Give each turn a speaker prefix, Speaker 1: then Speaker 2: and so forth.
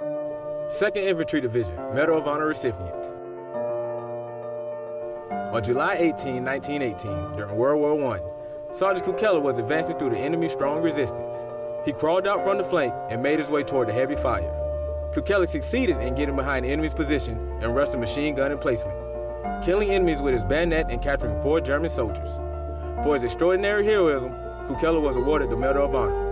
Speaker 1: 2nd Infantry Division, Medal of Honor recipient. On July 18, 1918, during World War I, Sergeant Cukela was advancing through the enemy's strong resistance. He crawled out from the flank and made his way toward the heavy fire. Cukela succeeded in getting behind the enemy's position and rushed a machine gun emplacement, killing enemies with his bayonet and capturing four German soldiers. For his extraordinary heroism, Cukela was awarded the Medal of Honor.